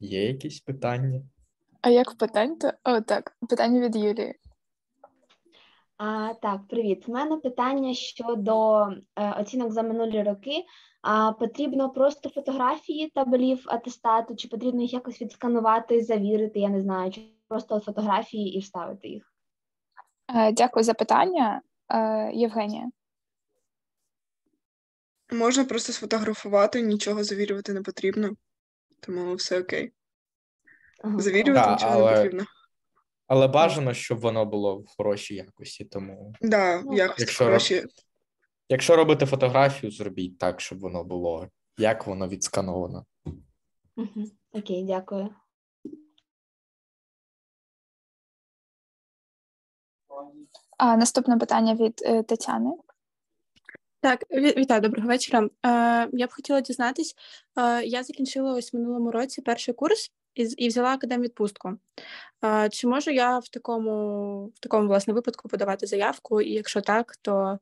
Є якісь питання? А як питань? То... О, так, питання від Юлії. А, Так, привіт. У мене питання щодо е, оцінок за минулі роки. А потрібно просто фотографії табелів атестату, чи потрібно їх якось відсканувати, завірити, я не знаю, чи просто фотографії і вставити їх. Е, Дякую за питання, Е, Євгенія. Можна просто сфотографувати, нічого завірювати не потрібно, тому все окей. Завірювати Так, нічого але- не потрібно. Але бажано, щоб воно було в хорошій якості. Тому, Да, Ну, якось якщо хороші. якщо робите фотографію, зробіть так, щоб воно було як воно відскановано. Мгм. Окей, дякую. А, наступне питання від е, Тетяни. Так, вітаю, доброго вечора. Е, я б хотіла дізнатись, е, я закінчила ось минулому році перший курс і, і взяла академвідпустку. Е, чи можу я в такому, в такому власне випадку подавати заявку? І якщо так, то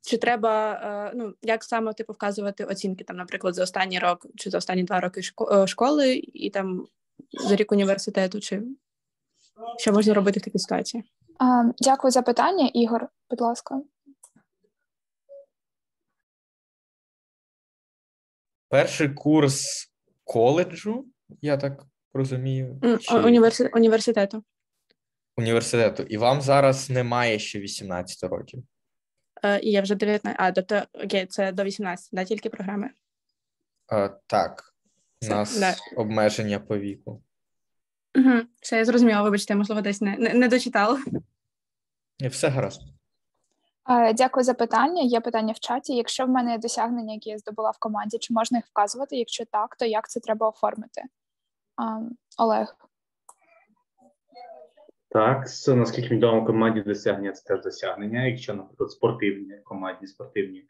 чи треба е, ну як саме типу вказувати оцінки там, наприклад, за останній рок чи за останні два роки е, школи, і там за рік університету, чи що можна робити в такій ситуації? А, Дякую за питання, Ігор, будь ласка. Перший курс коледжу, я так розумію, чи Університет університету. університету, і вам зараз немає ще 18 років. Е, і я вже 19, а тобто окей, це до 18, да, тільки програми. А, так, у нас да. обмеження по віку. Угу, все, я зрозуміла, вибачте, можливо, десь не, не, не дочитала. І все гаразд. Е, Дякую за питання. Є питання в чаті. Якщо в мене є досягнення, які я здобула в команді, чи можна їх вказувати? Якщо так, то як це треба оформити? Олег. Так, наскільки відомо, команді досягнення це теж досягнення, якщо, наприклад, спортивні, командні спортивні.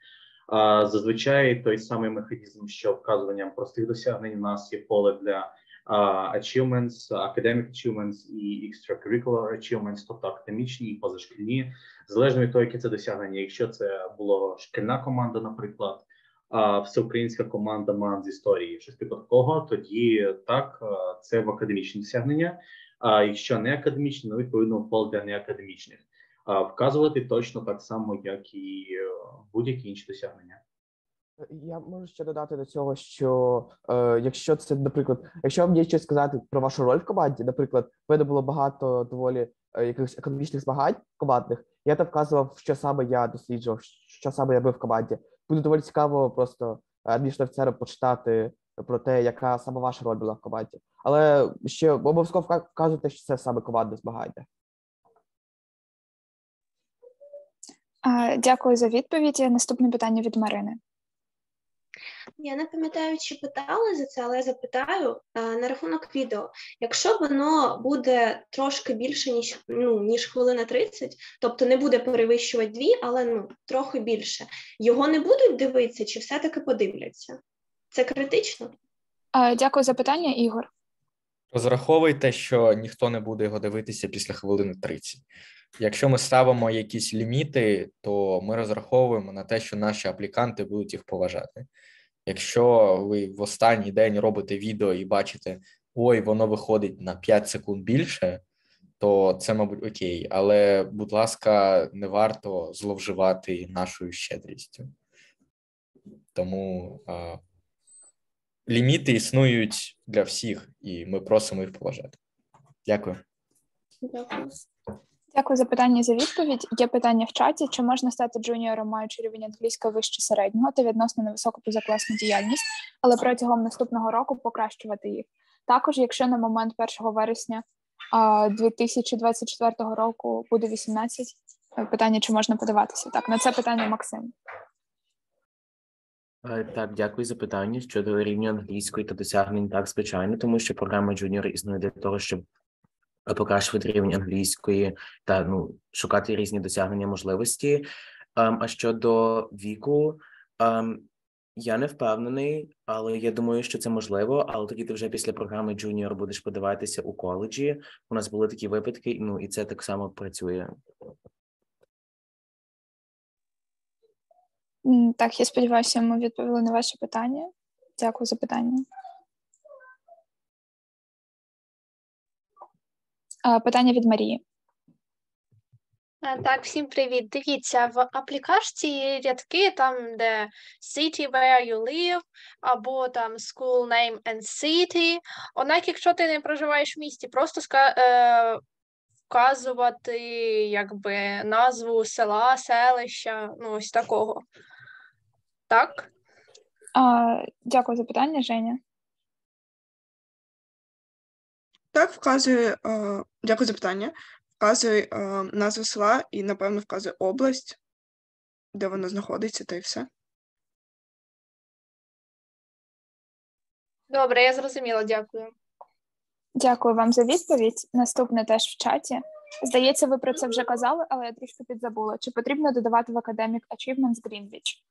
Зазвичай той самий механізм, що вказуванням простих досягнень у нас є поле для а, achievements, academic achievements і extracurricular achievements, тобто академічні і позашкільні, залежно від того, яке це досягнення. Якщо це була шкільна команда, наприклад, а, всеукраїнська команда ман з історії, щось типу такого, тоді так, це в академічні досягнення. А якщо не академічні, ну відповідно поле для неакадемічних. Вказувати точно так само, як і е, будь-які інші досягнення. Я можу ще додати до цього, що е, якщо це, наприклад, якщо вам є щось сказати про вашу роль в команді, наприклад, мене було багато доволі е, якихось економічних змагань командних, я там вказував, що саме я досліджував, що саме я робив в команді. Буде доволі цікаво просто адміністративним офіцерам почитати про те, яка саме ваша роль була в команді. Але ще обов'язково вка- вказуйте, що це саме командне змагання. Дякую за відповідь. Наступне питання від Марини. Я не пам'ятаю, чи питали за це, але я запитаю е, на рахунок відео. Якщо воно буде трошки більше, ніж ну, ніж хвилина 30, тобто не буде перевищувати дві, але ну трохи більше, його не будуть дивитися, чи все-таки подивляться? Це критично? Дякую за питання, Ігор. Розраховуйте, що ніхто не буде його дивитися після хвилини 30. Якщо ми ставимо якісь ліміти, то ми розраховуємо на те, що наші апліканти будуть їх поважати. Якщо ви в останній день робите відео і бачите, ой, воно виходить на 5 секунд більше, то це, мабуть, окей. Але, будь ласка, не варто зловживати нашою щедрістю. Тому ліміти існують для всіх, і ми просимо їх поважати. Дякую. Дякую. Дякую за питання за відповідь. Є питання в чаті: чи можна стати джуніором, маючи рівень англійського вище середнього та відносно невисоку позакласну діяльність, але протягом наступного року покращувати їх. Також, якщо на момент 1 вересня а, 2024 року буде 18, е, питання, чи можна подаватися? Так, на це питання Максим. Е, Так, дякую за питання щодо рівня англійської та досягнень. Так, звичайно, тому що програма Junior існує для того, щоб е, покращувати рівень англійської та ну шукати різні досягнення можливості. Ем, А щодо віку, ем, я не впевнений, але я думаю, що це можливо. Але тоді ти вже після програми Junior будеш подаватися у коледжі. У нас були такі випадки, ну і це так само працює. Так, я сподіваюся, ми відповіли на ваші питання. Дякую за питання. Питання від Марії. Так, всім привіт. Дивіться, в аплікашці рядки там, де city where you live, або там school name and city. Однак, якщо ти не проживаєш в місті, просто е, вказувати якби назву села, селища, ну ось такого. Так? Е, Дякую за питання, Женя. Так, вказує, е, дякую за питання. Вказує е, назву села і, напевно, вказує область, де воно знаходиться, та й все. Добре, я зрозуміла, дякую. Дякую вам за відповідь. Наступне теж в чаті. Здається, ви про це вже казали, але я трішки підзабула. Чи потрібно додавати в Academic Achievements Greenwich?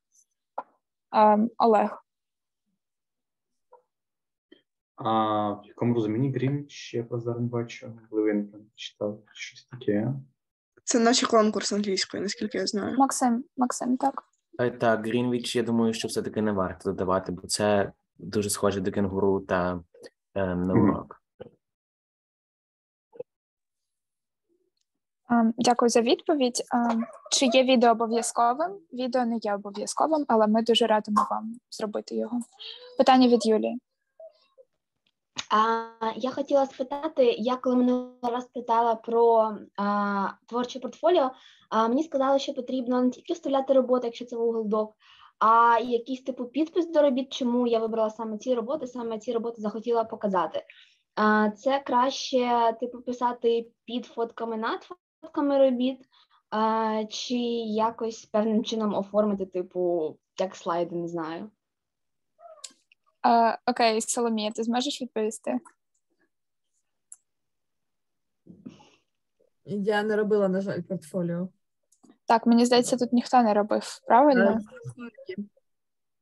Ем, Олег. А в якому розумінні я просто зараз не бачу, можливо, я не читав щось таке. Це наш конкурс англійської, наскільки я знаю. Максим, Максим, так. Е, Так, Грінвіч, я думаю, що все-таки не варто додавати, бо це дуже схоже до кенгуру та е, на Дякую за відповідь. Чи є відео обов'язковим? Відео не є обов'язковим, але ми дуже радимо вам зробити його. Питання від Юлії. А, я хотіла спитати, я коли минулого раз питала про а, творче портфоліо, а, мені сказали, що потрібно не тільки вставляти роботи, якщо це Google Doc, а якийсь типу підпис до робіт, чому я вибрала саме ці роботи, саме ці роботи захотіла показати. А, це краще типу писати під фотками над робіт, а, чи якось певним чином оформити, типу, як слайди, не знаю. Е, Окей, Соломія, ти зможеш відповісти? Я не робила, на жаль, портфоліо. Так, мені здається, тут ніхто не робив, правильно?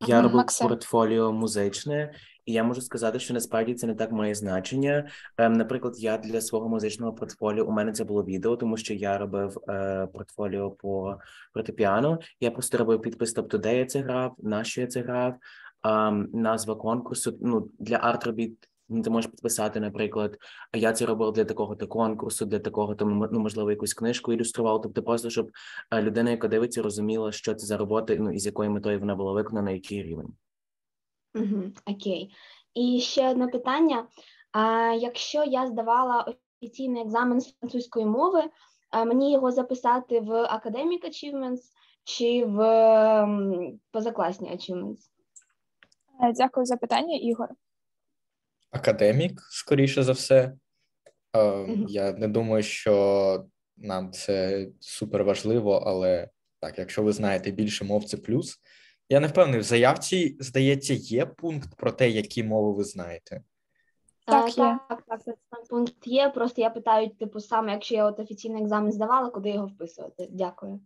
Я робив Максим. портфоліо музичне, і я можу сказати, що насправді це не так має значення. Ем, наприклад, я для свого музичного портфоліо у мене це було відео, тому що я робив е, портфоліо по фортепіано. Я просто робив підпис, тобто де я це грав, на що я це грав, ем, назва конкурсу. Ну для арт-робіт ну, ти можеш підписати, наприклад, а я це робив для такого-то конкурсу, для такого то ну, можливо, якусь книжку ілюстрував. Тобто, просто щоб е, людина, яка дивиться, розуміла, що це за робота, ну і з якою метою вона була виконана, який рівень. Угу, окей. І ще одне питання. А, якщо я здавала офіційний екзамен з французької мови, а, мені його записати в Academic Achievements чи в позакласні Achievements? Е, Дякую за питання, Ігор. Академік, скоріше за все. Е. Я не думаю, що нам це супер важливо, але так, якщо ви знаєте більше мов, це плюс. Я не впевнений, в заявці, здається, є пункт про те, які мови ви знаєте. Так, є. так, так, там пункт є. Просто я питаю, типу, саме, якщо я от офіційний екзамен здавала, куди його вписувати? Дякую.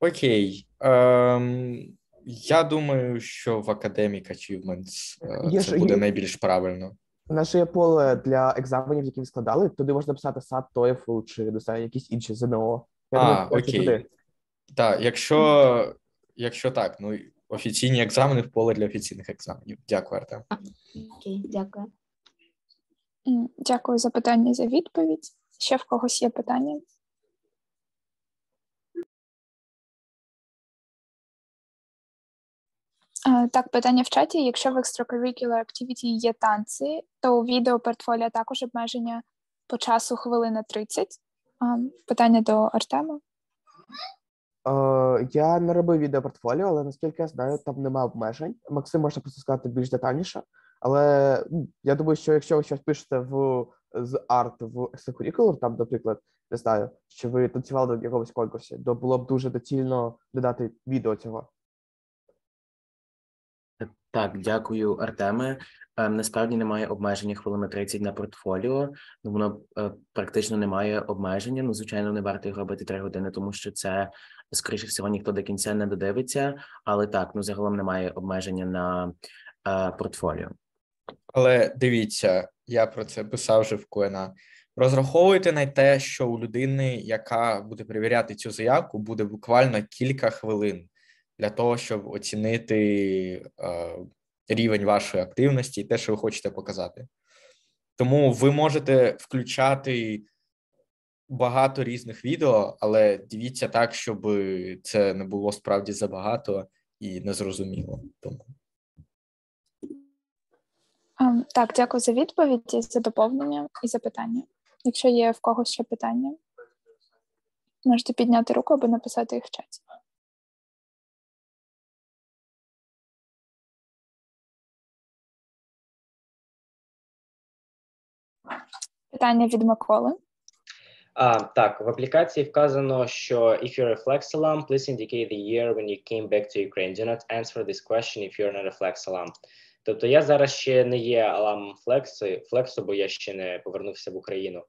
Окей. Ем, я думаю, що в Academic Achievements е, Є це ж- буде є- найбільш правильно. Наше є поле для екзаменів, які ви складали. Туди можна писати SAT, TOEFL чи не якісь інші ЗНО. Я А, думаю, краще окей. туди. Так, якщо, якщо так, ну офіційні екзамени в поле для офіційних екзаменів. Дякую, Артем. Окей, дякую. Дякую за питання за відповідь. Ще в когось є питання? Так, питання в чаті. Якщо в extracurricular activity є танці, то у відео портфоліо також обмеження по часу хвилина 30. Питання до Артема. Е, я не робив відеопортфоліо, але наскільки я знаю, там немає обмежень. Максим може просто сказати більш детальніше. Але м, я думаю, що якщо ви щось пишете в з арт в extracurricular, там, наприклад, не знаю, що ви танцювали на якомусь конкурсі, то було б дуже доцільно додати відео цього. Так, дякую, Артеме. Ем, Насправді немає обмеження хвилина 30 на портфоліо. Ну, воно е, практично не має обмеження. Ну, звичайно, не варто його робити 3 години, тому що це, скоріше всього, ніхто до кінця не додивиться. Але так, ну загалом немає обмеження на е, портфоліо. Але дивіться, я про це писав вже в КНА. Розраховуйте на те, що у людини, яка буде перевіряти цю заявку, буде буквально кілька хвилин для того, щоб оцінити е, рівень вашої активності і те, що ви хочете показати. Тому ви можете включати багато різних відео, але дивіться так, щоб це не було справді забагато і незрозуміло. Тому Ем, Так, дякую за відповідь, за доповнення і запитання. Якщо є в когось ще питання, можете підняти руку або написати їх в чаті. Питання від Миколи. А, так, в аплікації вказано, що if you're a flex alarm, please indicate the year when you came back to Ukraine. Do not answer this question if you're not a flex alarm. Тобто я зараз ще не є аламом флексу, флексу, бо я ще не повернувся в Україну.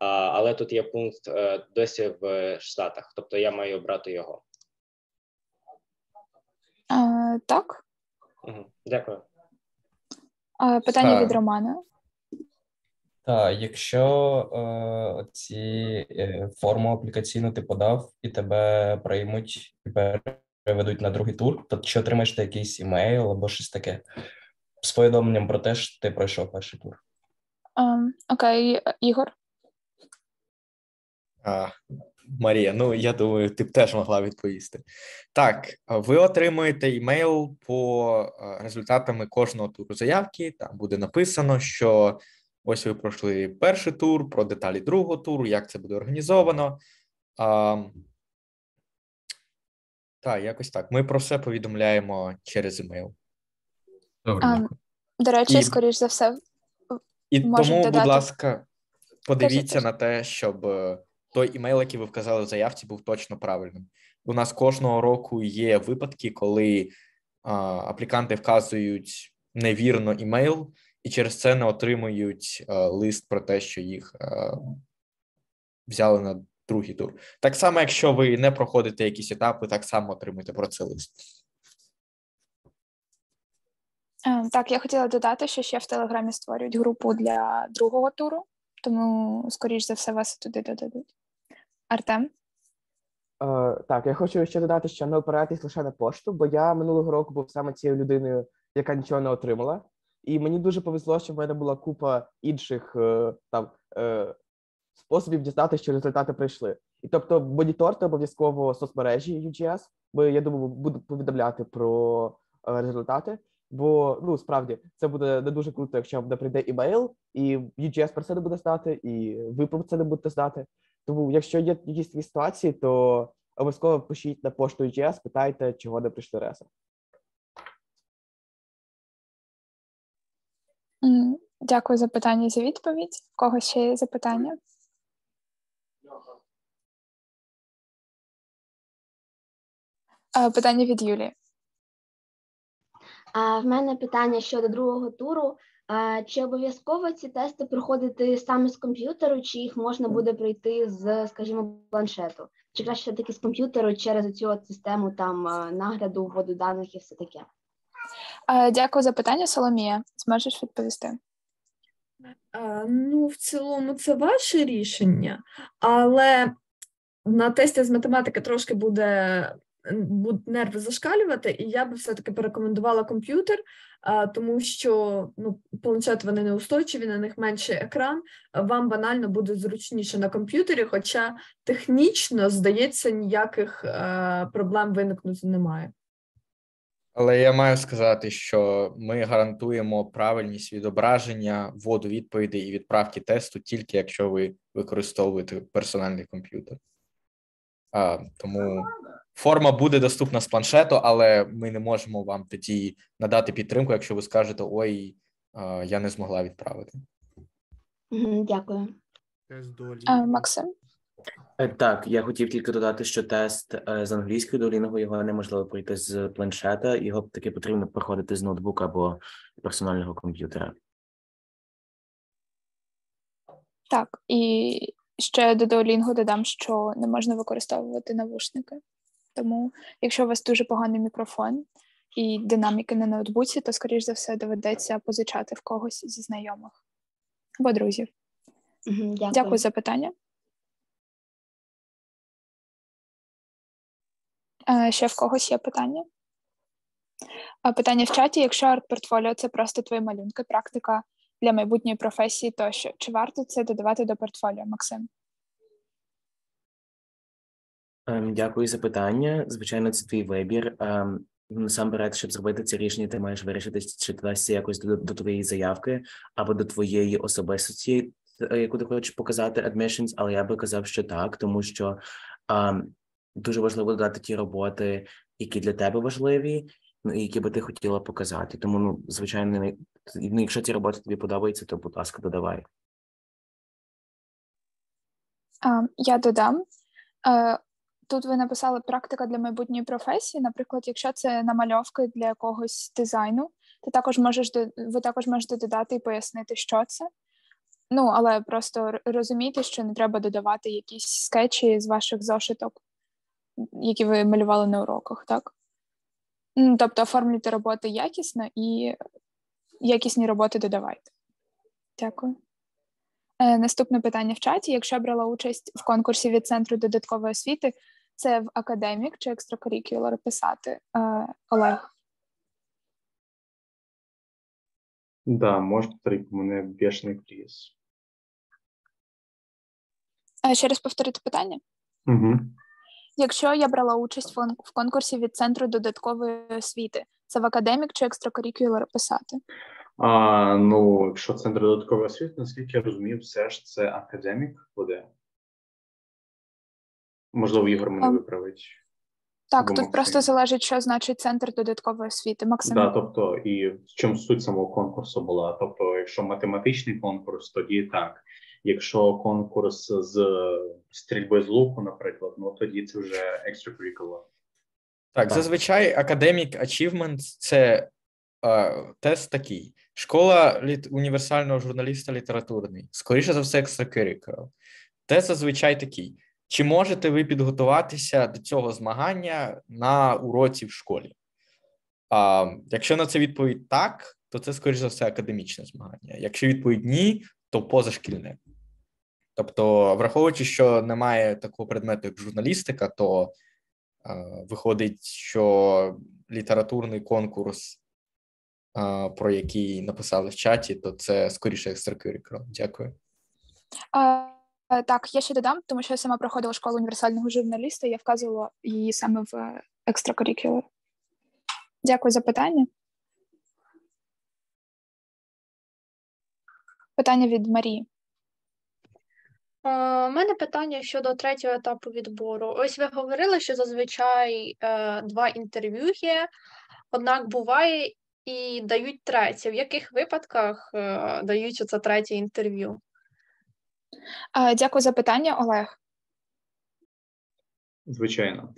А, але тут є пункт е, досі в Штатах, тобто я маю обрати його. Е, Так, Угу. Дякую. Е, питання Так. від Романа. Так, якщо е, ці е, форму аплікаційну ти подав і тебе приймуть і переведуть на другий тур, то чи отримаєш ти якийсь імейл або щось таке з повідомленням про те, що ти пройшов перший тур? Ем, Окей, Ігор. А, Марія, ну я думаю, ти б теж могла відповісти. Так, ви отримуєте імейл по е, результатами кожного туру заявки. Там буде написано, що ось ви пройшли перший тур, про деталі другого туру, як це буде організовано. А, так, якось так. Ми про все повідомляємо через імейл. Добре, Ем, До речі, І- скоріш за все, І тому, додати- будь ласка, подивіться Кажи, на те, щоб е, той імейл, який ви вказали в заявці, був точно правильним. У нас кожного року є випадки, коли а, апліканти вказують невірно імейл, і через це не отримують а, лист про те, що їх а, взяли на другий тур. Так само, якщо ви не проходите якісь етапи, так само отримуєте про це лист. Е, Так, я хотіла додати, що ще в Телеграмі створюють групу для другого туру, тому, скоріш за все, вас туди додадуть. Артем? Е, так, я хочу ще додати, що не опирайтесь лише на пошту, бо я минулого року був саме цією людиною, яка нічого не отримала. І мені дуже повезло, що в мене була купа інших е, там е, способів дізнатися, що результати прийшли. І тобто моніторте обов'язково соцмережі UGS, бо я думаю, буду повідомляти про е, результати. Бо ну справді це буде не дуже круто, якщо вам не прийде імейл, і UGS про це не буде знати, і ви про це не будете знати. Тому, якщо є якісь такі ситуації, то обов'язково пишіть на пошту UGS, питайте, чого не прийшли реса. Дякую за питання за відповідь. В когось ще є запитання? Питання від Юлії. В мене питання щодо другого туру. Чи обов'язково ці тести проходити саме з комп'ютеру, чи їх можна буде пройти з, скажімо, планшету? Чи краще таки з комп'ютеру через цю систему там нагляду, вводу даних і все таке? Е, Дякую за питання, Соломія. Зможеш відповісти? Ну, в цілому, це ваше рішення, але на тесті з математики трошки буде будуть нерви зашкалювати, і я би все-таки порекомендувала комп'ютер, а, тому що ну, планшет вони неустойчиві, на них менший екран. Вам банально буде зручніше на комп'ютері, хоча технічно, здається, ніяких е, проблем виникнути немає. Але я маю сказати, що ми гарантуємо правильність відображення, вводу відповідей і відправки тесту тільки якщо ви використовуєте персональний комп'ютер. А, тому форма буде доступна з планшету, але ми не можемо вам тоді надати підтримку, якщо ви скажете ой, а, я не змогла відправити. Дякую. Е, Максим? Е, Так, я хотів тільки додати, що тест е, з англійської до його неможливо пройти з планшета, його таки потрібно проходити з ноутбука або персонального комп'ютера. Так, і ще до Duolingo додам, що не можна використовувати навушники. Тому, якщо у вас дуже поганий мікрофон і динаміки на ноутбуці, то, скоріш за все, доведеться позичати в когось зі знайомих або друзів. Дякую. Дякую за питання. Ще в когось є питання? Питання в чаті. Якщо арт-портфоліо це просто твої малюнки, практика для майбутньої професії тощо. Чи варто це додавати до портфоліо, Максим? Ем, Дякую за питання. Звичайно, це твій вибір. Ем, Насамперед, щоб зробити це рішення, ти маєш вирішити, чи ти дасться якось до, до твоєї заявки або до твоєї особистості, е, яку ти хочеш показати admissions, але я би казав, що так, тому що ем, дуже важливо додати ті роботи, які для тебе важливі, ну і які би ти хотіла показати. Тому, ну, звичайно, ну, якщо ці роботи тобі подобаються, то, будь ласка, додавай. Я додам. Е, Тут ви написали практика для майбутньої професії. Наприклад, якщо це намальовки для якогось дизайну, ти також можеш ви також можете додати і пояснити, що це. Ну, але просто розумійте, що не треба додавати якісь скетчі з ваших зошиток, які ви малювали на уроках, так? Ну, Тобто оформлюйте роботи якісно і якісні роботи додавайте. Дякую. Е, Наступне питання в чаті. Якщо брала участь в конкурсі від центру додаткової освіти, це в академік чи екстракурікулар писати Е, Олег? Да, може повторити, у мене бешений приз. Ще раз повторити питання. Угу. Якщо я брала участь в конкурсі від центру додаткової освіти, це в академік чи екстракурікулар писати? А, ну, якщо центр додаткової освіти, наскільки я розумію, все ж це академік буде. Можливо, Ігор мене Ам, виправить. Так, Або тут Максим. просто залежить, що значить центр додаткової освіти. Максим. Да, тобто, і в чому суть самого конкурсу була? Тобто, якщо математичний конкурс, тоді так. Якщо конкурс з стрільби з луку, наприклад, ну тоді це вже extracurricular. Так, Так. зазвичай Academic Achievement – це е, тест такий. Школа літ... універсального журналіста літературний. Скоріше за все, extracurricular. Тест зазвичай такий. Чи можете ви підготуватися до цього змагання на уроці в школі? А, якщо на це відповідь так, то це, скоріш за все, академічне змагання. Якщо відповідь ні, то позашкільне. Тобто, враховуючи, що немає такого предмету, як журналістика, то е, виходить, що літературний конкурс, е, про який написали в чаті, то це скоріше екстракурікулум. Дякую. Е, так, я ще додам, тому що я сама проходила школу універсального журналіста, і я вказувала її саме в екстракурікулар. Дякую за питання. Питання від Марії. У мене питання щодо третього етапу відбору. Ось ви говорили, що зазвичай е, два інтерв'ю є, однак буває і дають третє. В яких випадках е, дають оце третє інтерв'ю? Дякую за питання, Олег. Звичайно.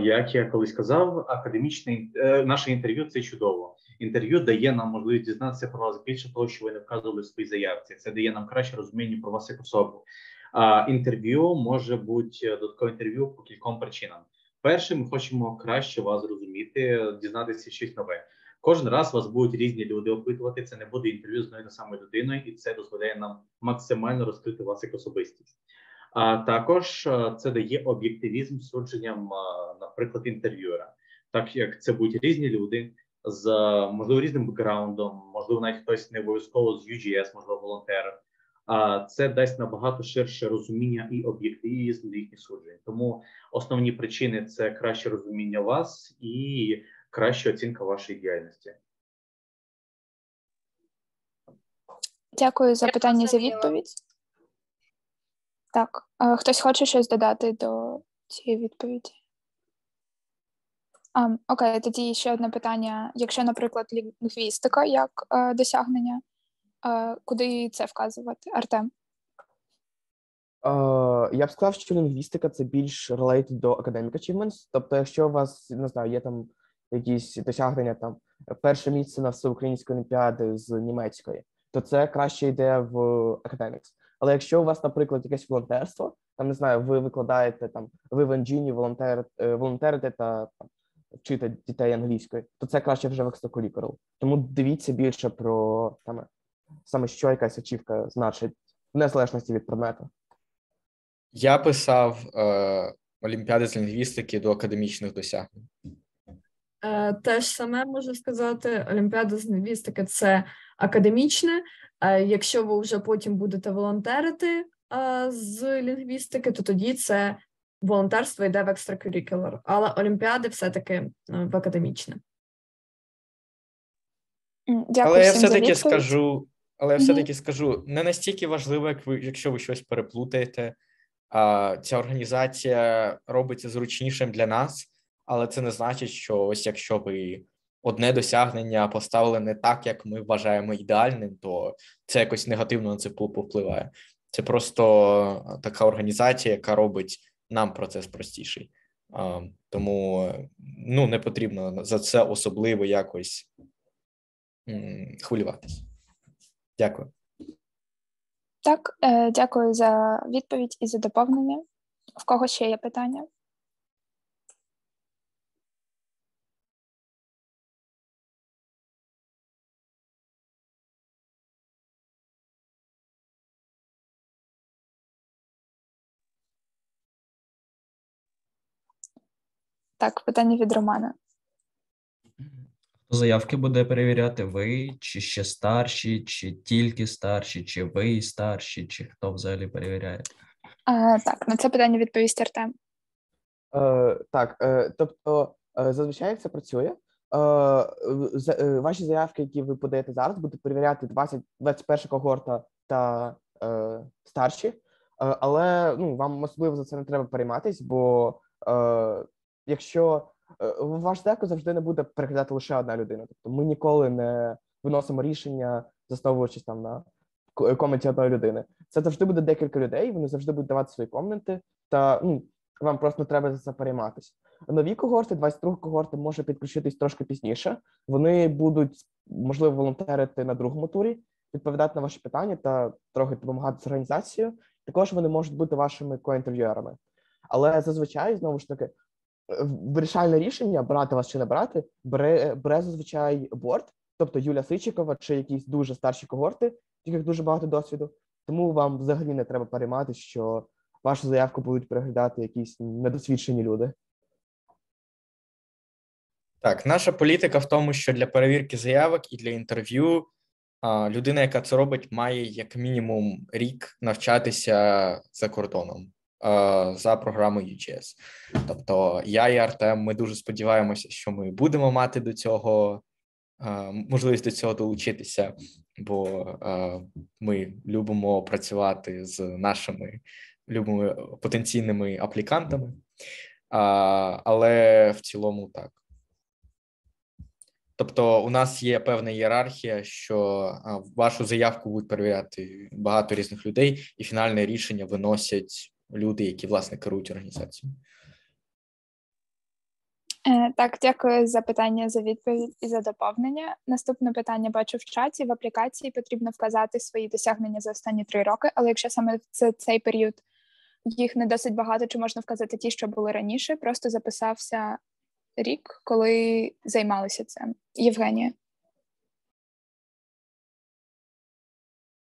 Як я колись казав, академічне е, наше інтерв'ю це чудово. Інтерв'ю дає нам можливість дізнатися про вас більше того, що ви не вказували в своїй заявці. Це дає нам краще розуміння про вас як особу. А, інтерв'ю може бути е, додаткове інтерв'ю по кільком причинам. Перше, ми хочемо краще вас зрозуміти, дізнатися щось нове. Кожен раз вас будуть різні люди опитувати. Це не буде інтерв'ю з одною та самою людиною, і це дозволяє нам максимально розкрити вас як особистість. А також е, це дає об'єктивізм судженням, е, наприклад, інтерв'юера, так як це будуть різні люди з можливо різним бекграундом, можливо, навіть хтось не обов'язково з UGS, можливо, волонтер. А це дасть набагато ширше розуміння і об'єктивізм до їхніх суджень. Тому основні причини це краще розуміння вас і краща оцінка вашої діяльності. Дякую за питання за відповідь. Так, е, хтось хоче щось додати до цієї відповіді? А, окей, тоді ще одне питання. Якщо, наприклад, лінгвістика як е, досягнення, е, куди це вказувати? Артем? Е, я б сказав, що лінгвістика це більш related до academic achievements. Тобто, якщо у вас не знаю, є там якісь досягнення, там перше місце на всеукраїнській олімпіади з німецької, то це краще йде в academics. Але якщо у вас, наприклад, якесь волонтерство, там не знаю, ви викладаєте там, ви в волонтер, е, волонтерите та там, вчите дітей англійської, то це краще вже в extracurricular. Тому дивіться більше про там саме що якась ачівка значить, в незалежності від предмету. Я писав е, Олімпіади з лінгвістики до академічних досягнень. Е, Те ж саме можу сказати, Олімпіада з лінгвістики це академічне. Е, Якщо ви вже потім будете волонтерити е, з лінгвістики, то тоді це волонтерство йде в екстракурікулар, але Олімпіади все-таки е, в академічне. Дякую Але я все-таки скажу, але я все-таки скажу, не настільки важливо, як ви, якщо ви щось переплутаєте. А, ця організація робиться зручнішим для нас, але це не значить, що ось якщо ви одне досягнення поставили не так, як ми вважаємо ідеальним, то це якось негативно на це повпливає. Це просто така організація, яка робить нам процес простіший. А, тому ну, не потрібно за це особливо якось м, хвилюватись. Дякую. Так, е, дякую за відповідь і за доповнення. В кого ще є питання? Так, питання від Романа. Заявки буде перевіряти ви, чи ще старші, чи тільки старші, чи ви старші, чи хто взагалі перевіряє? Е, так, на це питання відповість Артем. Е, так, е, тобто, е, зазвичай як це працює. Е, за- е, ваші заявки, які ви подаєте зараз, будуть перевіряти 20, 21 когорта та е, старші, Е, але ну, вам особливо за це не треба перейматись, бо е, якщо е, ваш заявку завжди не буде переглядати лише одна людина. Тобто ми ніколи не виносимо рішення, засновуючись там на коменті одної людини. Це завжди буде декілька людей, вони завжди будуть давати свої коменти, та ну, вам просто не треба за це перейматися. Нові когорти, 22 когорти може підключитись трошки пізніше. Вони будуть можливо волонтерити на другому турі, відповідати на ваші питання та трохи допомагати з організацією. Також вони можуть бути вашими коінтерв'юерами. Але зазвичай знову ж таки вирішальне рішення брати вас чи не брати, бере, бере зазвичай борт, тобто Юля Сичикова чи якісь дуже старші когорти, яких дуже багато досвіду. Тому вам взагалі не треба перейматися, що вашу заявку будуть переглядати якісь недосвідчені люди. Так, наша політика в тому, що для перевірки заявок і для інтерв'ю людина, яка це робить, має як мінімум рік навчатися за кордоном за програмою UGS. Тобто, я і Артем, ми дуже сподіваємося, що ми будемо мати до цього можливість до цього долучитися, бо ми любимо працювати з нашими любими потенційними аплікантами. Але в цілому так. Тобто, у нас є певна ієрархія, що вашу заявку будуть перевіряти багато різних людей, і фінальне рішення виносять люди, які власне керують організацією. Е, Так, дякую за питання, за відповідь і за доповнення. Наступне питання бачу в чаті. В аплікації потрібно вказати свої досягнення за останні три роки, але якщо саме це цей період їх не досить багато, чи можна вказати ті, що були раніше, просто записався рік, коли займалися цим. Євгенія.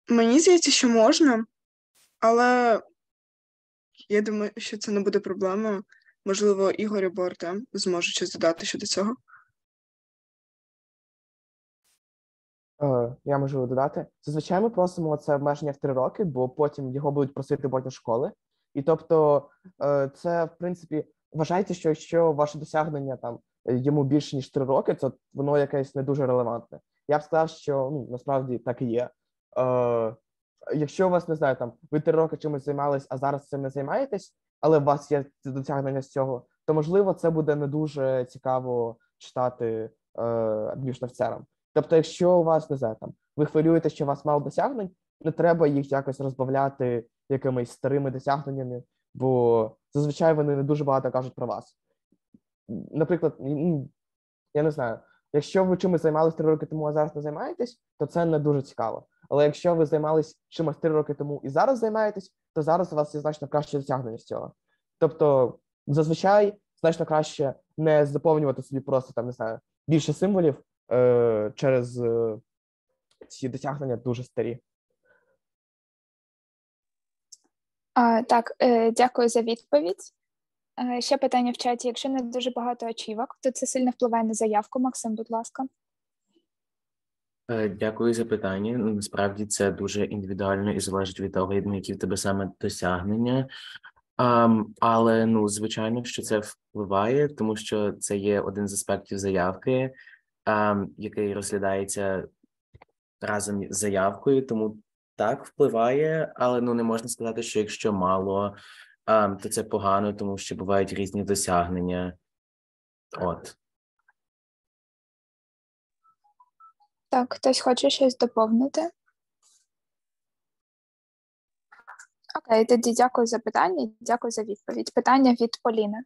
Мені здається, що можна, але я думаю, що це не буде проблемою. Можливо, Ігор або Артем зможуть щось додати щодо цього. Е, Я можу додати. Зазвичай ми просимо це обмеження в три роки, бо потім його будуть просити потім школи. І тобто, е, це в принципі вважайте, що якщо ваше досягнення там йому більше ніж три роки, то воно якесь не дуже релевантне. Я б сказав, що ну насправді так і є. Е, Якщо у вас не знаю, там ви три роки чимось займались, а зараз цим не займаєтесь, але у вас є досягнення з цього, то можливо це буде не дуже цікаво читати е, адмінштрафцерам. Тобто, якщо у вас не знаю, там ви хвилюєте, що у вас мало досягнень, не треба їх якось розбавляти якимись старими досягненнями, бо зазвичай вони не дуже багато кажуть про вас. Наприклад, я не знаю, якщо ви чимось займалися три роки тому, а зараз не займаєтесь, то це не дуже цікаво. Але якщо ви займались чимось три роки тому і зараз займаєтесь, то зараз у вас є значно краще досягнення з цього. Тобто, зазвичай значно краще не заповнювати собі просто там, не знаю, більше символів е, через е, ці досягнення дуже старі. А, так, е, дякую за відповідь. Е, Ще питання в чаті. Якщо не дуже багато очівок, то це сильно впливає на заявку. Максим, будь ласка. Е, Дякую за питання. Ну, Насправді це дуже індивідуально і залежить від того, ну, які в тебе саме досягнення. Ам, але ну, звичайно, що це впливає, тому що це є один з аспектів заявки, ам, який розглядається разом з заявкою, тому так впливає, але ну не можна сказати, що якщо мало, ам, то це погано, тому що бувають різні досягнення. От. Так, хтось хоче щось доповнити? Окей, тоді дякую за питання, дякую за відповідь. Питання від Поліни.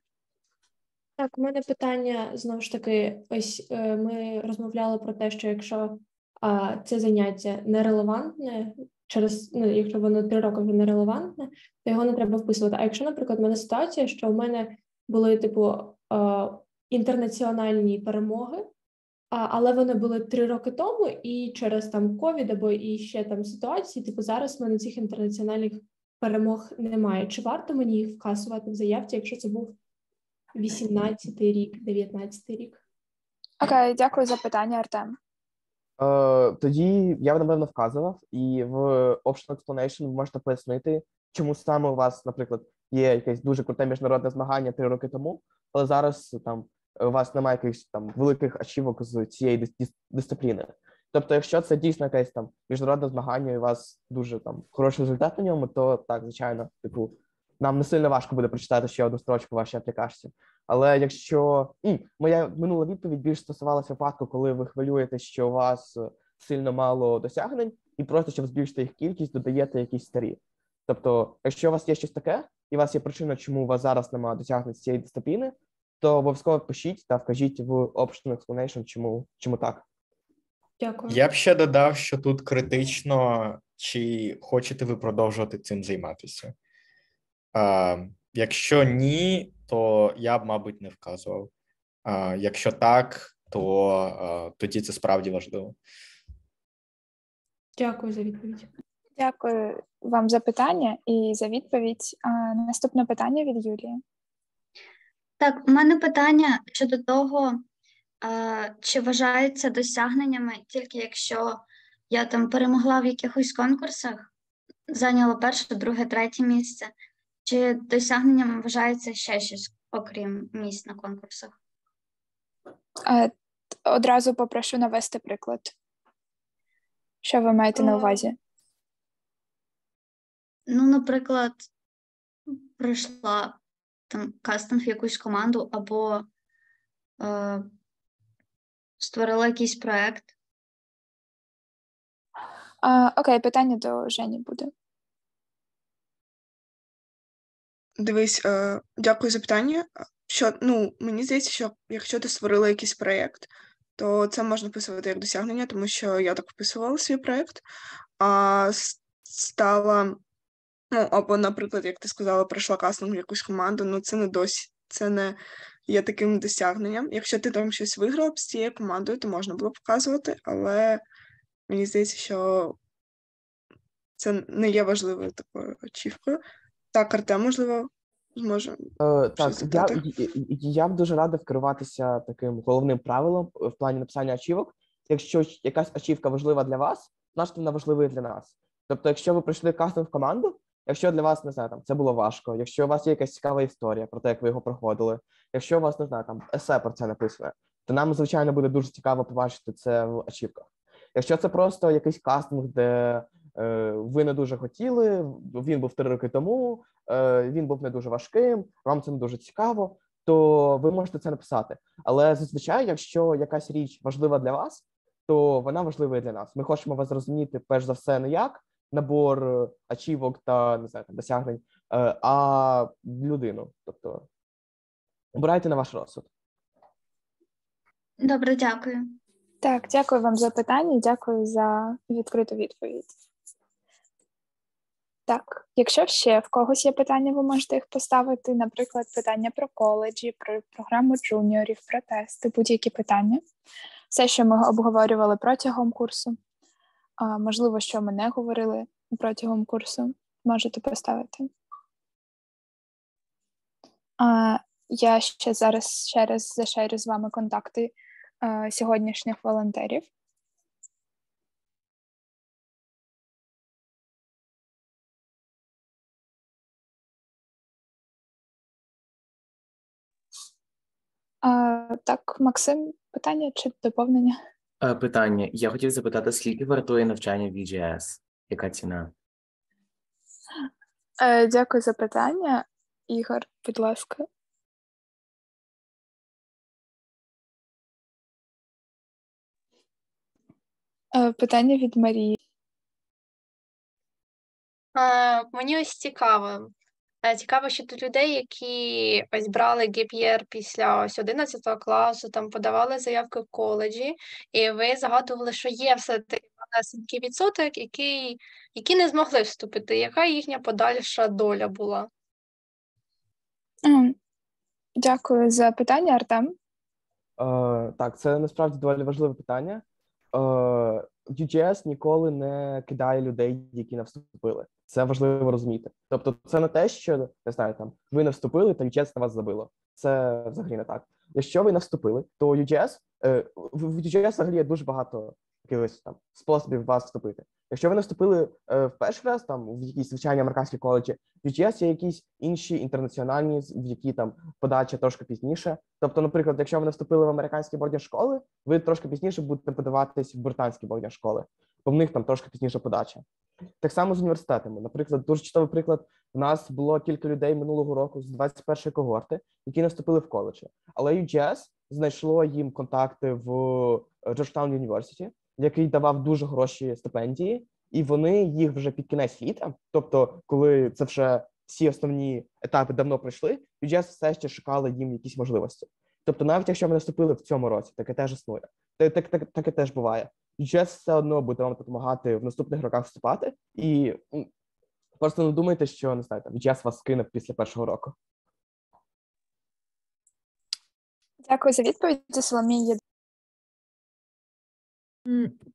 Так, у мене питання знову ж таки, ось е, ми розмовляли про те, що якщо а, це заняття нерелевантне, через ну, якщо воно три роки вже нерелевантне, то його не треба вписувати. А якщо, наприклад, в мене ситуація, що в мене були типу а, інтернаціональні перемоги, але вони були три роки тому, і через там ковід або і ще там ситуації, типу зараз в мене цих інтернаціональних перемог немає. Чи варто мені їх вказувати в заявці, якщо це був 18-й рік, 19-й рік? Окей, дякую за питання, Артем. Е, тоді я б, напевно, вказував, і в Optional Explanation ви можете пояснити, чому саме у вас, наприклад, є якесь дуже круте міжнародне змагання три роки тому, але зараз там у вас немає якихось там великих ачівок з цієї дис- дис- дисципліни. Тобто, якщо це дійсно якесь там міжнародне змагання, і у вас дуже там хороший результат на ньому, то так, звичайно, типу, нам не сильно важко буде прочитати ще одну строчку в вашій аплікашці. Але якщо і моя минула відповідь більш стосувалася випадку, коли ви хвилюєте, що у вас сильно мало досягнень, і просто щоб збільшити їх кількість, додаєте якісь старі. Тобто, якщо у вас є щось таке, і у вас є причина, чому у вас зараз немає досягнень цієї дисципліни, то обов'язково пишіть та вкажіть в optional explanation, чому, чому так. Дякую. Я б ще додав, що тут критично, чи хочете ви продовжувати цим займатися. А, якщо ні, то я б, мабуть, не вказував. А, якщо так, то а, тоді це справді важливо. Дякую за відповідь. Дякую вам за питання і за відповідь. А, наступне питання від Юлії. Так, у мене питання щодо того, чи вважається досягненнями тільки якщо я там перемогла в якихось конкурсах, зайняла перше, друге, третє місце, чи досягненням вважається ще щось, окрім місць на конкурсах? Одразу попрошу навести приклад. Що ви маєте на Е, увазі? Ну, наприклад, пройшла там кастинг в якусь команду або е, створила якийсь проект. А, окей, питання до Жені буде. Дивись, е, дякую за питання. Що, ну, мені здається, що якщо ти створила якийсь проєкт, то це можна вписувати як досягнення, тому що я так вписувала свій проєкт, а стала, ну, або, наприклад, як ти сказала, пройшла кастинг в якусь команду, ну це не досі, це не є таким досягненням. Якщо ти там щось виграла б з цією командою, то можна було показувати, але мені здається, що це не є важливою такою очівкою. Так, Артем, можливо, зможе. Е, так, я, я б дуже радив керуватися таким головним правилом в плані написання ачівок. Якщо якась ачівка важлива для вас, значить вона важлива і для нас. Тобто, якщо ви пройшли кастинг в команду, якщо для вас не знаю, там це було важко, якщо у вас є якась цікава історія про те, як ви його проходили, якщо у вас не знаю, там есе про це написане, то нам звичайно буде дуже цікаво побачити це в ачівках. Якщо це просто якийсь кастинг, де е, ви не дуже хотіли, він був три роки тому, е, він був не дуже важким, вам це не дуже цікаво, то ви можете це написати. Але зазвичай, якщо якась річ важлива для вас, то вона важлива і для нас. Ми хочемо вас зрозуміти перш за все не як набор е, ачівок та не знаю, досягнень, е, а людину. Тобто обирайте на ваш розсуд. Добре, дякую. Так, дякую вам за питання, і дякую за відкриту відповідь. Так, якщо ще в когось є питання, ви можете їх поставити, наприклад, питання про коледжі, про програму джуніорів, про тести, будь-які питання. Все, що ми обговорювали протягом курсу, а, можливо, що ми не говорили протягом курсу, можете поставити. А, Я ще зараз ще раз зашерю з вами контакти а, сьогоднішніх волонтерів. А, Так, Максим, питання чи доповнення? Е, Питання. Я хотів запитати, скільки вартує навчання в VGS? Яка ціна? Е, Дякую за питання. Ігор, будь ласка. Е, Питання від Марії. Е, Мені ось цікаво. Е, Цікаво щодо людей, які ось брали GPR після ось 11 класу, там подавали заявки в коледжі, і ви загадували, що є все-таки малесенький відсоток, який, які не змогли вступити. Яка їхня подальша доля була? Дякую за питання, Артем. Е, так, це насправді доволі важливе питання. Е, UGS ніколи не кидає людей, які не вступили. Це важливо розуміти. Тобто, це не те, що не знаю, там ви не вступили, та UGS на вас забило. Це взагалі не так. Якщо ви не вступили, то UGS, е, в UGS взагалі є дуже багато якихось там способів вас вступити. Якщо ви не вступили е, в перший раз там в якісь звичайні американські коледжі, в UGS є якісь інші інтернаціональні, в які там подача трошки пізніше. Тобто, наприклад, якщо ви не вступили в американські бордні школи, ви трошки пізніше будете подаватись в британські бордні школи, бо в них там трошки пізніше подача. Так само з університетами. Наприклад, дуже чудовий приклад. У нас було кілька людей минулого року з 21-ї когорти, які не вступили в коледжі. Але UGS знайшло їм контакти в е, Georgetown University, який давав дуже хороші стипендії, і вони їх вже під кінець літа, тобто, коли це вже всі основні етапи давно пройшли, UGS все ще шукали їм якісь можливості. Тобто, навіть якщо вони вступили в цьому році, таке теж існує. Так, так, так, таке теж буває. UGS все одно буде вам допомагати в наступних роках вступати, і просто не думайте, що не знаю, там UGS вас скине після першого року. Дякую за відповідь. Соломія.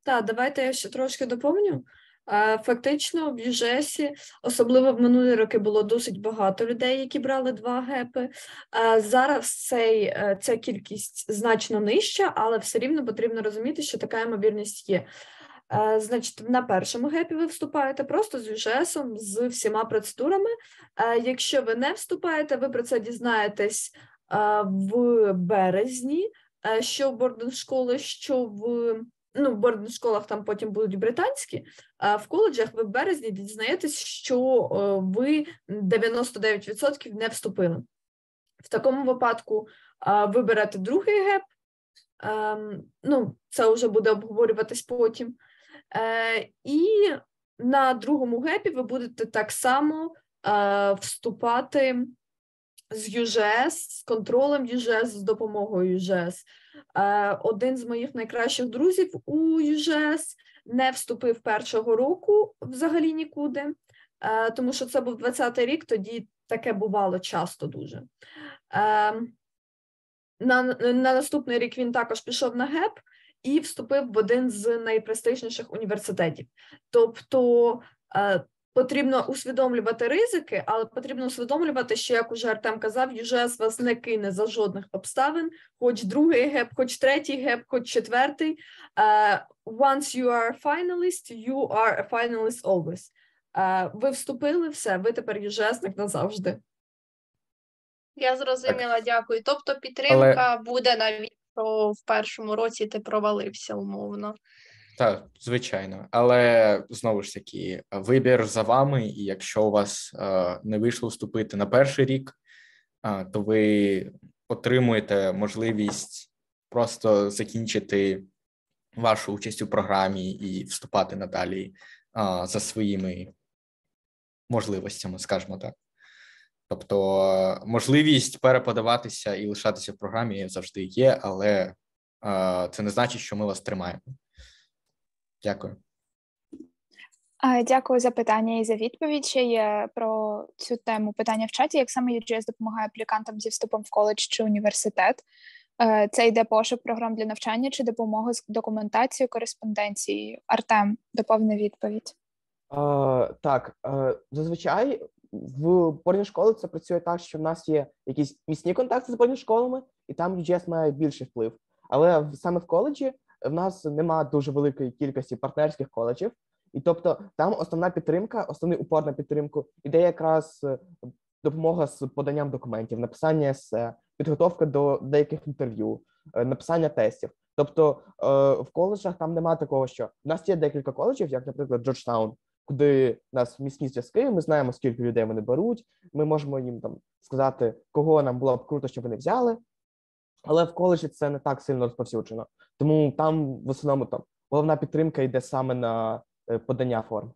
Так, давайте я ще трошки доповню. Е, Фактично, в Южесі, особливо в минулі роки, було досить багато людей, які брали два гепи. Е, Зараз цей, е, ця кількість значно нижча, але все рівно потрібно розуміти, що така ймовірність є. Значить, на першому gap і ви вступаєте просто з UGS ом, з всіма процедурами. Якщо ви не вступаєте, ви про це дізнаєтесь в березні, що в boarding школи, що в ну, в boarding школах там потім будуть британські, а в коледжах ви в березні дізнаєтесь, що е, ви 99% не вступили. В такому випадку ви другий gap, ем, ну, це вже буде обговорюватись потім. Е, І на другому гепі ви будете так само е, вступати з ЮЖС, з контролем ЮЖС, з допомогою ЮЖС. Е, Один з моїх найкращих друзів у ЮЖС не вступив першого року взагалі нікуди, е, тому що це був 20-й рік, тоді таке бувало часто дуже. Е, На, на наступний рік він також пішов на gap і вступив в один з найпрестижніших університетів. Тобто потрібно усвідомлювати ризики, але потрібно усвідомлювати, що як уже Артем казав, UGS вас не кине за жодних обставин, хоч другий gap, хоч третій gap, хоч четвертий. Uh, once you are a finalist, you are a finalist always. Uh, ви вступили, все, ви тепер UGS ник назавжди. Я зрозуміла, дякую. Тобто підтримка буде навіть що в першому році ти провалився умовно. Так, звичайно, але знову ж таки, вибір за вами, і якщо у вас е, не вийшло вступити на перший рік, е, то ви отримуєте можливість просто закінчити вашу участь у програмі і вступати надалі е, за своїми можливостями, скажімо так. Тобто, можливість переподаватися і лишатися в програмі завжди є, але е, це не значить, що ми вас тримаємо. Дякую. Дякую за питання і за відповідь. Ще є про цю тему питання в чаті. Як саме UGS допомагає аплікантам зі вступом в коледж чи університет? Е, Це йде пошук програм для навчання чи допомога з документацією, кореспонденцією? Артем, доповни відповідь. Е, так, е, зазвичай в порні школи це працює так, що в нас є якісь міцні контакти з порні школами, і там UGS має більший вплив. Але саме в коледжі в нас нема дуже великої кількості партнерських коледжів, і тобто там основна підтримка, основний упор на підтримку іде якраз е, допомога з поданням документів, написання есе, підготовка до деяких інтерв'ю, е, написання тестів. Тобто е, в коледжах там немає такого, що в нас є декілька коледжів, як, наприклад, Джорджтаун, куди в нас міцні зв'язки, ми знаємо, скільки людей вони беруть, ми можемо їм там сказати, кого нам було б круто, щоб вони взяли. Але в коледжі це не так сильно розповсюджено. Тому там в основному там головна підтримка йде саме на е, подання форм.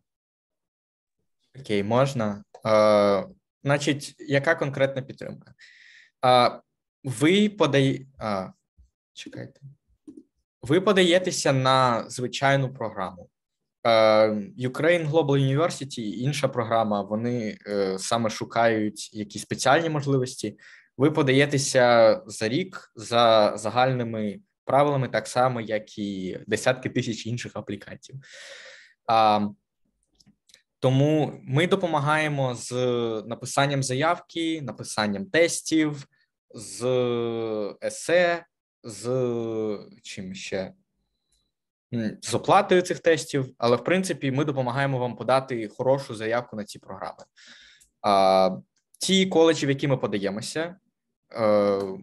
Окей, можна. Е, значить, яка конкретна підтримка? Е, ви подає... А, чекайте. Ви подаєтеся на звичайну програму. Ukraine Global University, інша програма, вони е, саме шукають якісь спеціальні можливості. Ви подаєтеся за рік за загальними правилами, так само, як і десятки тисяч інших аплікантів. А, тому ми допомагаємо з написанням заявки, написанням тестів, з есе, з чим ще з оплатою цих тестів, але в принципі ми допомагаємо вам подати хорошу заявку на ці програми. А, ті коледжі, в які ми подаємося,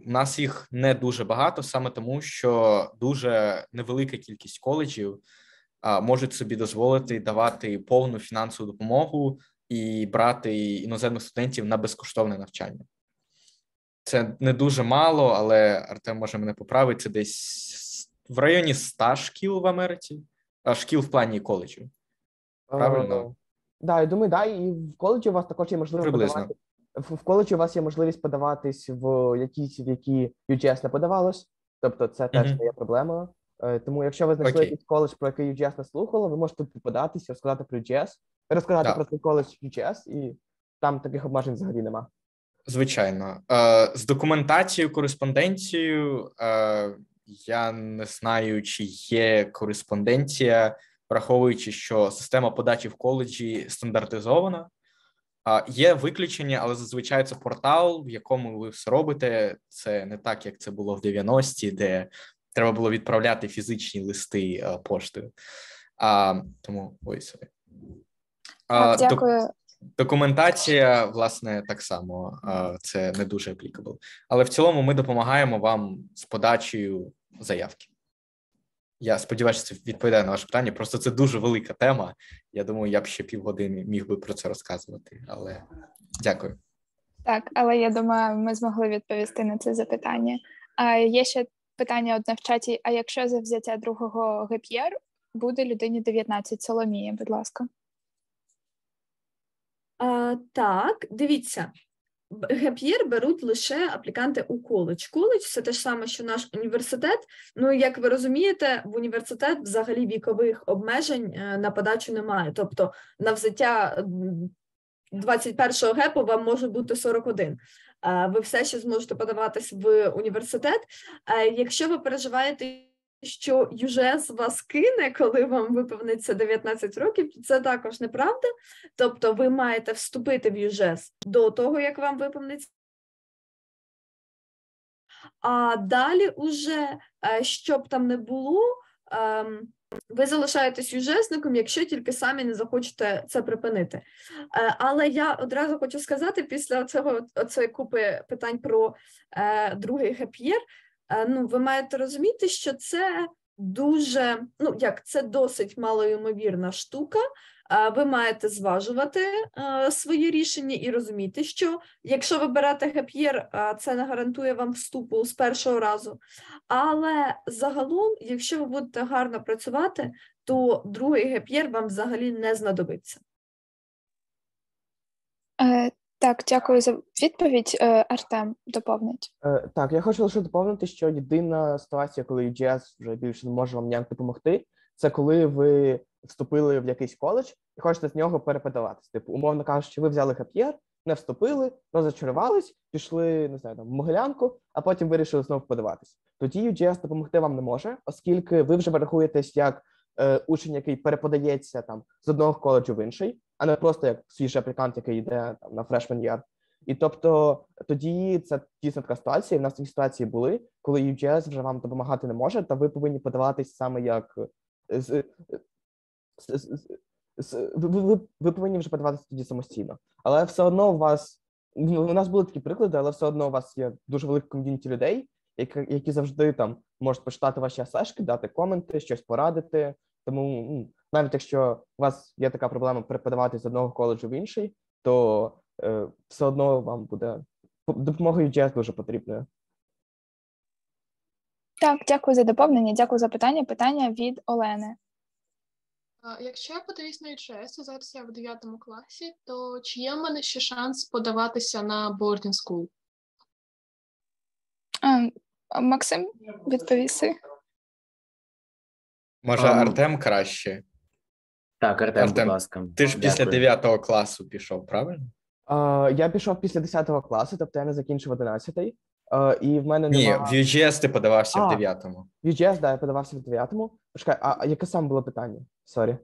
у нас їх не дуже багато, саме тому, що дуже невелика кількість коледжів можуть собі дозволити давати повну фінансову допомогу і брати іноземних студентів на безкоштовне навчання. Це не дуже мало, але Артем може мене поправити. Це десь в районі 100 шкіл в Америці, а шкіл в плані коледжів. Правильно? Е, Да, я думаю, да, і в коледжі у вас також є можливість Приблизно. подавати. В, коледжі у вас є можливість подаватись в якісь, в які UGS не подавалось. Тобто це теж Мгм. не є проблемою. Е, Тому якщо ви знайшли Окей. якийсь коледж, про який UGS не слухало, ви можете тут податись, розказати про UGS, розказати Так. про цей коледж UGS, і там таких обмежень взагалі нема. Звичайно, Е, з документацією, кореспонденцією. Е, я не знаю, чи є кореспонденція, враховуючи, що система подачі в коледжі стандартизована. Є виключення, але зазвичай це портал, в якому ви все робите. Це не так, як це було в 90-ті, де треба було відправляти фізичні листи е, поштою. А, тому ой, sorry. А, док- Документація, власне, так само е, це не дуже applicable. Але в цілому ми допомагаємо вам з подачею заявки. Я сподіваюся, це відповідає на ваше питання. Просто це дуже велика тема. Я думаю, я б ще півгодини міг би про це розказувати. Але дякую. Так, але я думаю, ми змогли відповісти на це запитання. А є ще питання одне в чаті: а якщо за взяття другого gap year буде людині 19 Соломія, будь ласка. А, так, дивіться, gap year беруть лише апліканти у коледж. Коледж це те ж саме, що наш університет. Ну, як ви розумієте, в університет взагалі вікових обмежень е, на подачу немає. Тобто на взяття м, 21-го gap у вам може бути 41. Е, Ви все ще зможете подаватись в університет. Е, Якщо ви переживаєте, що ЮЖС вас кине, коли вам виповниться 19 років, це також неправда. Тобто ви маєте вступити в ЮЖЕС до того, як вам виповниться. А далі, уже, е, що б там не було, ем, ви залишаєтесь южесником, якщо тільки самі не захочете це припинити. Е, Але я одразу хочу сказати, після цього оцеї купи питань про е, другий gap year, е, ну, ви маєте розуміти, що це дуже, ну як це досить малоймовірна штука. Е, Ви маєте зважувати е, своє рішення і розуміти, що якщо ви берете gap year, е, це не гарантує вам вступу з першого разу. Але загалом, якщо ви будете гарно працювати, то другий gap year вам взагалі не знадобиться. Так, дякую за відповідь. Е, Артем доповнить. Е, Так, я хочу лише доповнити, що єдина ситуація, коли UGS вже більше не може вам ніяк допомогти, це коли ви вступили в якийсь коледж і хочете з нього переподаватись. Типу, умовно кажучи, ви взяли хап'єр, не вступили, розочарувались, пішли, не знаю, там в Могилянку, а потім вирішили знову подаватись. Тоді UGS допомогти вам не може, оскільки ви вже рахуєтесь як е, учень, який переподається там з одного коледжу в інший. А не просто як свіжий аплікант, який йде там на freshman year. І тобто тоді це дійсно така ситуація. і В нас такі ситуації були, коли UGS вже вам допомагати не може, та ви повинні подаватись саме як з, з, з, з ви, ви, ви повинні вже подаватися тоді самостійно. Але все одно у вас ну, у нас були такі приклади, але все одно у вас є дуже велика ком'юніті людей, які, які завжди там можуть почитати ваші асешки, дати коменти, щось порадити. Тому ну, навіть якщо у вас є така проблема переподавати з одного коледжу в інший, то е, все одно вам буде допомога UGS дуже потрібною. Так, дякую за доповнення, дякую за питання. Питання від Олени. Якщо я подаюсь на UGS, зараз я в 9 класі, то чи є в мене ще шанс подаватися на boarding school? Ем, Максим, відповіси. Може, Ам. Артем краще? Так, Артем, будь ласка. Ти ж після Дякую. 9 класу пішов, правильно? Е, я пішов після 10 класу, тобто я не закінчив 11 е, і в мене Ні, нема... в UGS ти подавався в А. 9-му. В UGS, да, я подавався в 9-му. Почекай, а, а яке саме було питання? Sorry.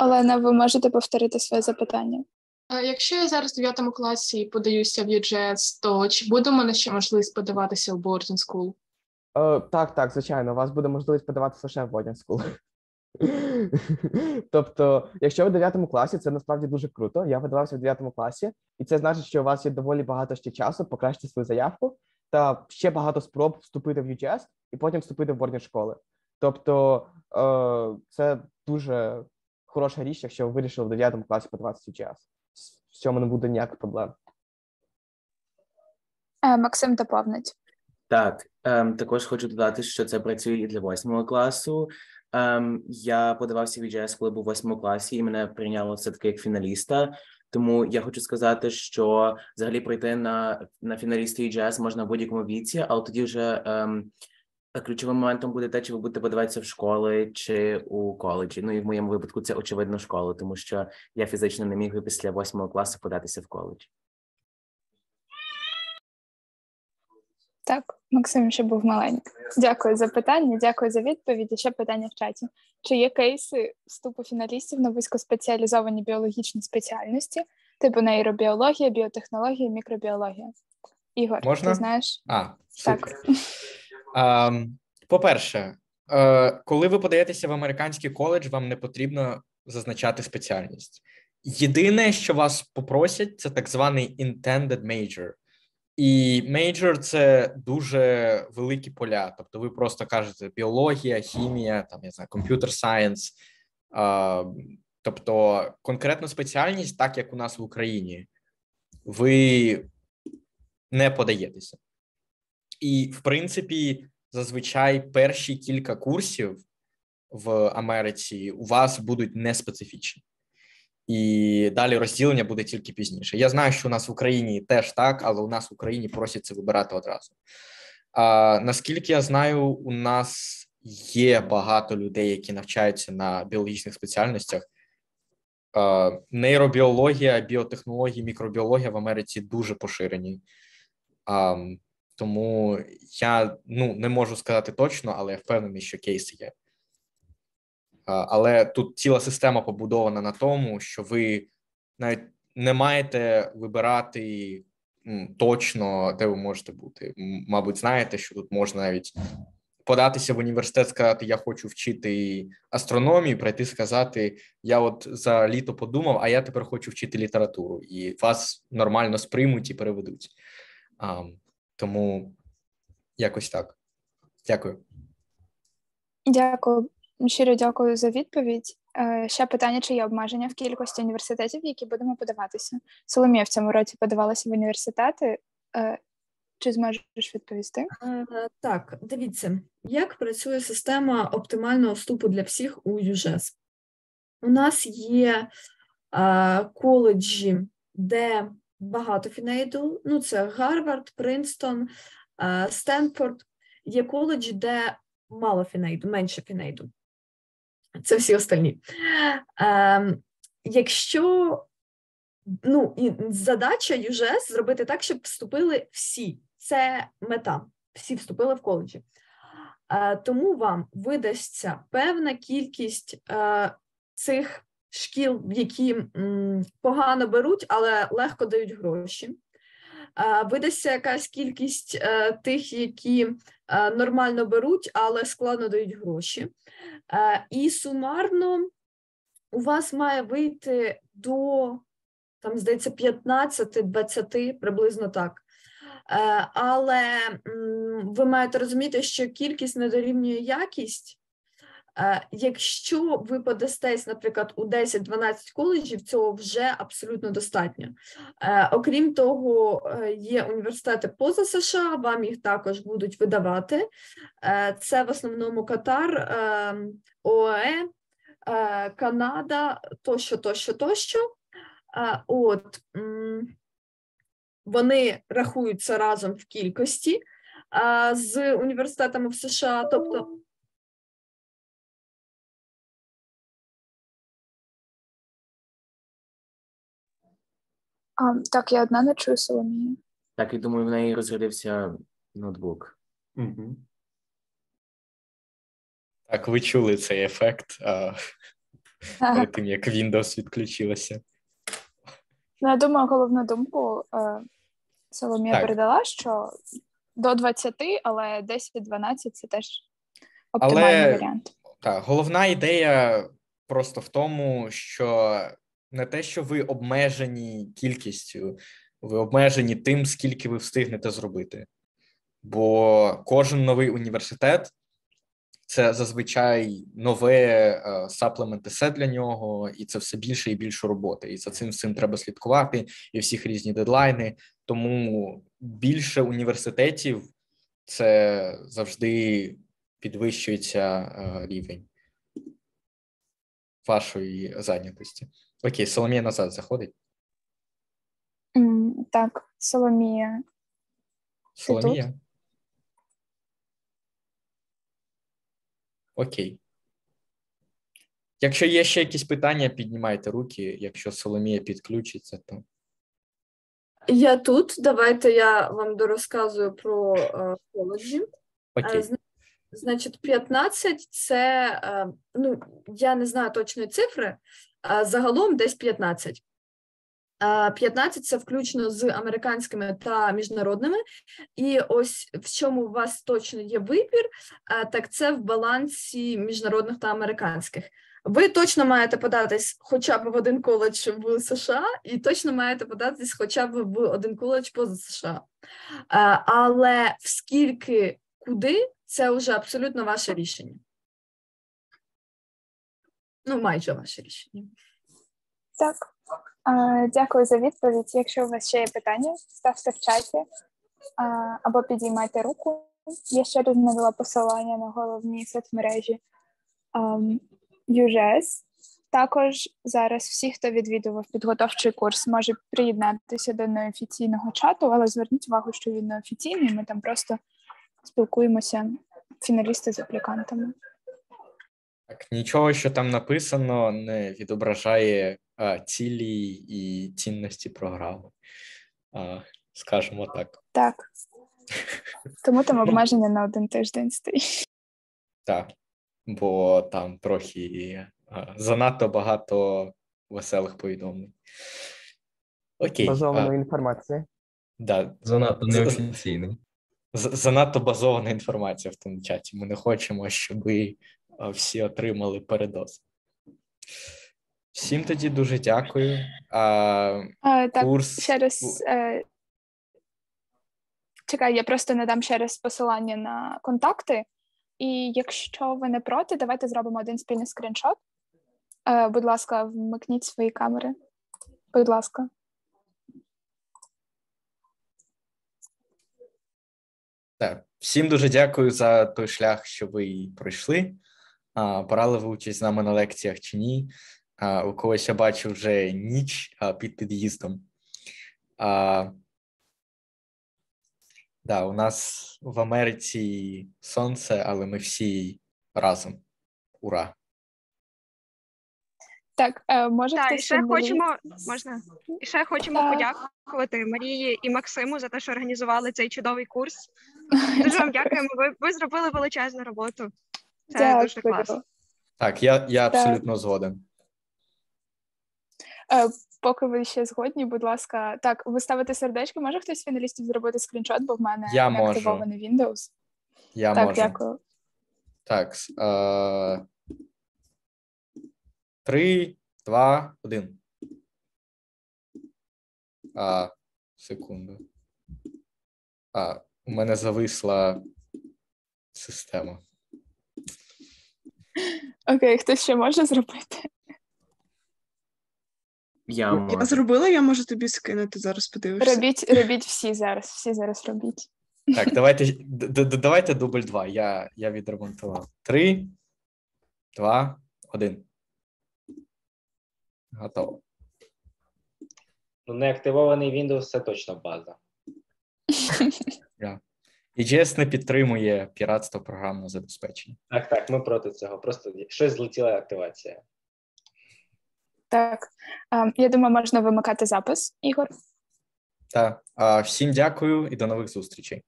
Олена, ви можете повторити своє запитання? Якщо я зараз в 9 класі подаюся в UGS, то чи буде в мене ще можливість подаватися в boarding school? Е, так, так, звичайно, у вас буде можливість подаватися лише в boarding school. Тобто, якщо ви в 9 класі, це насправді дуже круто. Я подавався в 9 класі, і це значить, що у вас є доволі багато ще часу покращити свою заявку та ще багато спроб вступити в UGS і потім вступити в бордінг школи. Тобто, е, це дуже хороша річ, якщо ви вирішили в 9 класі подаватися в UGS. В цьому не буде ніяких проблем. Е, Максим доповнить. Так, ем, також хочу додати, що це працює і для восьмого класу. Ем, я подавався в EGS, коли був в восьмому класі, і мене прийняло все таки як фіналіста. Тому я хочу сказати, що взагалі пройти на, на фіналіста EGS можна в будь-якому віці, але тоді вже ем, ключовим моментом буде те, чи ви будете подаватися в школи чи у коледжі. Ну і в моєму випадку це очевидно школа, тому що я фізично не міг би після восьмого класу податися в коледж. Так, Максим ще був маленький. Дякую за питання, дякую за відповідь. І ще питання в чаті. Чи є кейси вступу фіналістів на вузькоспеціалізовані біологічні спеціальності, типу нейробіологія, біотехнологія, мікробіологія? Ігор, Можна? ти знаєш? А, Так. Ем, По-перше, е, коли ви подаєтеся в американський коледж, вам не потрібно зазначати спеціальність. Єдине, що вас попросять, це так званий intended major. І major – це дуже великі поля. Тобто, ви просто кажете біологія, хімія, там я знаю, science. Е, Тобто, конкретну спеціальність, так як у нас в Україні, ви не подаєтеся. І, в принципі, зазвичай перші кілька курсів в Америці у вас будуть неспецифічні. І далі розділення буде тільки пізніше. Я знаю, що у нас в Україні теж так, але у нас в Україні просять це вибирати одразу. А, наскільки я знаю, у нас є багато людей, які навчаються на біологічних спеціальностях. А, нейробіологія, біотехнології, мікробіологія в Америці дуже поширені. А, тому я ну, не можу сказати точно, але я впевнений, що кейси є. Але тут ціла система побудована на тому, що ви навіть не маєте вибирати точно, де ви можете бути. Мабуть, знаєте, що тут можна навіть податися в університет, сказати, я хочу вчити астрономію, прийти сказати, я от за літо подумав, а я тепер хочу вчити літературу, і вас нормально сприймуть і переведуть. А, тому якось так. Дякую. Дякую. Щиро дякую за відповідь. Е, Ще питання: чи є обмеження в кількості університетів, які будемо подаватися? Соломія в цьому році подавалася в університети. Е, Чи зможеш відповісти? Е, Так, дивіться, як працює система оптимального вступу для всіх у ЮЖЕС. У нас є коледжі, де багато фінейду, ну це Гарвард, Принстон, Стенфорд. Є коледжі, де мало фінейду, менше фінейду. Це всі остальні. Е, якщо ну, і задача ЮЖЕС зробити так, щоб вступили всі. Це мета. Всі вступили в коледжі. Е, тому вам видасться певна кількість е, цих шкіл, які м, погано беруть, але легко дають гроші. Е, Видасться якась кількість е, тих, які нормально беруть, але складно дають гроші. Е, І сумарно у вас має вийти до там, здається, 15-20, приблизно так. Е, Але ви маєте розуміти, що кількість не дорівнює якість. Е, Якщо ви подастесь, наприклад, у 10-12 коледжів, цього вже абсолютно достатньо. Е, Окрім того, е, є університети поза США, вам їх також будуть видавати. Це в основному Катар, е, ОАЕ, Канада, тощо, тощо, тощо. От вони рахуються разом в кількості з університетами в США. Тобто, А, так, я одна не чую Соломію. Так, і думаю, в неї розрядився ноутбук. Угу. Так, ви чули цей ефект а, перед тим, як Windows відключилося. Ну, я думаю, головну думку е, Соломія Так. передала, що до 20, але 10-12 це теж оптимальний Але варіант. так, головна ідея просто в тому, що не те, що ви обмежені кількістю, ви обмежені тим, скільки ви встигнете зробити. Бо кожен новий університет це зазвичай нове саплементи се для нього, і це все більше і більше роботи. І за цим всім треба слідкувати, і всіх різні дедлайни. Тому більше університетів це завжди підвищується е, рівень вашої зайнятості. Окей, Соломія назад заходить. М, Так, Соломія. Соломія. Окей. Якщо є ще якісь питання, піднімайте руки. Якщо Соломія підключиться, то я тут. Давайте я вам дорозказую про е, коледжі. Е, окей. зна- Значить, 15 це, е, ну, я не знаю точної цифри, загалом десь 15. А 15 це включно з американськими та міжнародними. І ось в чому у вас точно є вибір, так це в балансі міжнародних та американських. Ви точно маєте податись хоча б в один коледж в США, і точно маєте податись хоча б в один коледж поза США. Але в скільки куди це вже абсолютно ваше рішення. Ну, майже ваше рішення. Так. Дякую за відповідь. Якщо у вас ще є питання, ставте в чаті або підіймайте руку. Я ще раз надала посилання на головні соцмережі ем, UJS. Також зараз всі, хто відвідував підготовчий курс, може приєднатися до неофіційного чату, але зверніть увагу, що він неофіційний. Ми там просто спілкуємося фіналісти з аплікантами. Так, нічого, що там написано, не відображає а, цілі і цінності програми. А, скажімо так. Так. Тому там обмеження на один тиждень стоїть. Так, бо там трохи а, занадто багато веселих повідомлень. Окей. Базованої інформації. да. Занадто з- Занадто базована інформація в тому чаті. Ми не хочемо, щоб всі отримали передоз. Всім тоді дуже дякую. А, А, так, курс ще раз. Е... Чекай, я просто надам ще раз посилання на контакти. І якщо ви не проти, давайте зробимо один спільний скріншот. Е, будь ласка, вмикніть свої камери. Будь ласка. Так, всім дуже дякую за той шлях, що ви пройшли. А, брали ви участь з нами на лекціях чи ні? А, у когось я бачу вже ніч а, під під'їздом. А, да, у нас в Америці сонце, але ми всі разом. Ура! Так, е, може Так, і ще ще хочемо, можна, і ще хочемо Так. подякувати Марії і Максиму за те, що організували цей чудовий курс. Дуже вам дякуємо. Ви, ви зробили величезну роботу. Це дуже класно. Так, я, я Так. абсолютно згоден. Е, Поки ви ще згодні, будь ласка, так, ви ставите сердечки. Може хтось з фіналістів зробити скріншот, бо в мене Я не можу. активований Windows. Я так, можу. дякую. Так. Е... Три, два, один. А, секунду. А, у мене зависла система. Окей, хтось ще може зробити? Я Я зробила, я можу тобі скинути зараз. Подивишся. Робіть, робіть всі зараз, всі зараз робіть. Так, давайте, д- д- давайте дубль два. Я, я відремонтував. Три, два, один. Готово. Ну, неактивований Windows це точно база. Yeah. EGS не підтримує піратство програмного забезпечення. Так, так, ми проти цього. Просто щось злетіла активація. Так, я думаю, можна вимикати запис, Ігор. Так, а, всім дякую і до нових зустрічей.